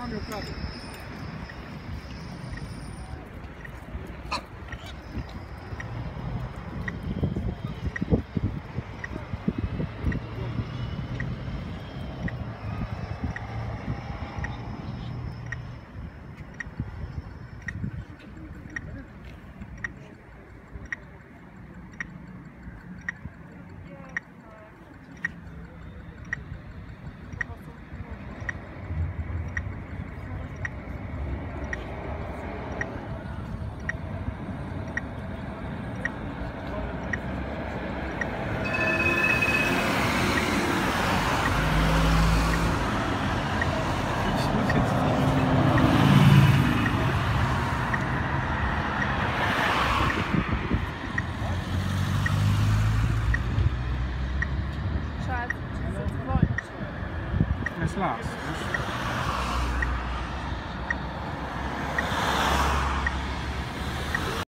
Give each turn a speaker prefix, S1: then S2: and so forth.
S1: on your
S2: property. Zadzwonić.
S1: To jest las, wiesz?